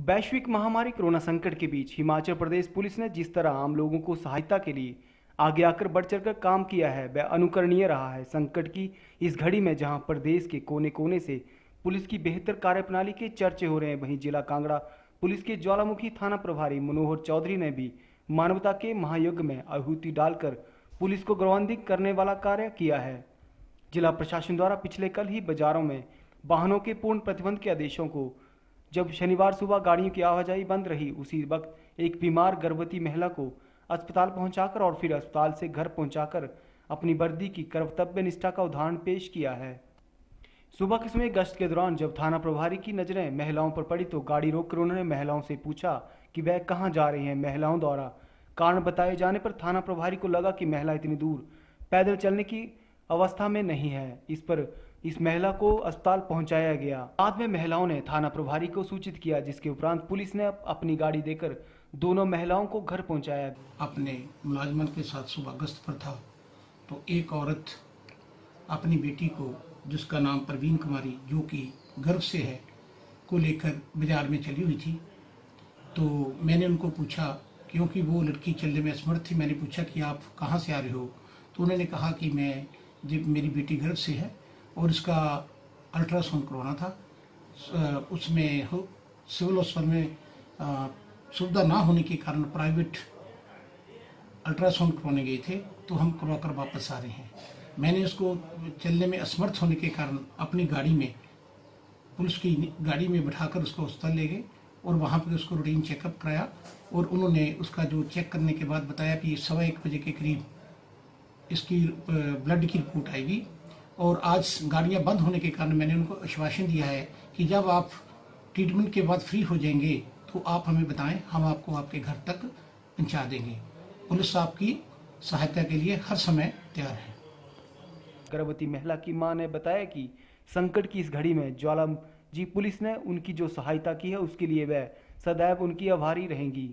वैश्विक महामारी कोरोना संकट के बीच हिमाचल प्रदेश पुलिस ने जिस तरह आम लोगों को सहायता के लिए आगे आकर बढ़ चढ़कर काम किया है, वह अनुकरणीय रहा है। संकट की इस घड़ी में जहाँ प्रदेश के कोने कोने से पुलिस की बेहतर कार्यप्रणाली के चर्चे हो रहे हैं, वहीं जिला कांगड़ा पुलिस के ज्वालामुखी थाना प्रभारी मनोहर चौधरी ने भी मानवता के महायुग में आहुति डालकर पुलिस को गौरवान्वित करने वाला कार्य किया है। जिला प्रशासन द्वारा पिछले कल ही बाजारों में वाहनों के पूर्ण प्रतिबंध के आदेशों को जब शनिवार सुबह गाड़ियों की आवाजाही बंद रही, उसी वक्त एक बीमार गर्भवती महिला को अस्पताल पहुंचाकर और फिर अस्पताल से घर पहुंचाकर अपनी वर्दी की कर्तव्य निष्ठा का उदाहरण पेश किया है। सुबह के समय गश्त के दौरान जब थाना प्रभारी की नज़रें महिलाओं पर पड़ी तो गाड़ी रोककर उन्होंने महिलाओं से पूछा कि वह कहाँ जा रही हैं। महिलाओं द्वारा कारण बताए जाने पर थाना प्रभारी को लगा कि महिला इतनी दूर पैदल चलने की अवस्था में नहीं है। इस पर इस महिला को अस्पताल पहुँचाया गया। बाद में महिलाओं ने थाना प्रभारी को सूचित किया, जिसके उपरांत पुलिस ने अपनी गाड़ी देकर दोनों महिलाओं को घर पहुँचाया। अपने मुलाजमन के साथ सुबह गश्त पर था तो एक औरत अपनी बेटी को, जिसका नाम प्रवीण कुमारी, जो कि गर्भ से है, को लेकर बाज़ार में चली हुई थी। तो मैंने उनको पूछा, क्योंकि वो लड़की चलने में असमर्थ थी? मैंने पूछा कि, आप कहाँ से आ रहे हो? तो उन्होंने कहा कि, मैं जब मेरी बेटी गर्भ से है और इसका अल्ट्रासाउंड करवाना था। उसमें हो, सिविल हॉस्पिटल में सुविधा ना होने के कारण प्राइवेट अल्ट्रासाउंड करवाने गए थे तो हम करवा कर वापस आ रहे हैं। मैंने उसको चलने में असमर्थ होने के कारण अपनी गाड़ी में, पुलिस की गाड़ी में बैठाकर उसको अस्पताल ले गए और वहाँ पर उसको रूटीन चेकअप कराया और उन्होंने उसका जो चेक करने के बाद बताया कि सवा एक बजे के करीब इसकी ब्लड की रिपोर्ट आएगी। और आज गाड़ियाँ बंद होने के कारण मैंने उनको आश्वासन दिया है कि जब आप ट्रीटमेंट के बाद फ्री हो जाएँगे तो आप हमें बताएँ, हम आपको आपके घर तक पहुँचा देंगे। पुलिस आपकी सहायता के लिए हर समय तैयार है। गर्भवती महिला की माँ ने बताया कि संकट की इस घड़ी में ज्वाला जी पुलिस ने उनकी जो सहायता की है, उसके लिए वह सदैव उनकी आभारी रहेंगी।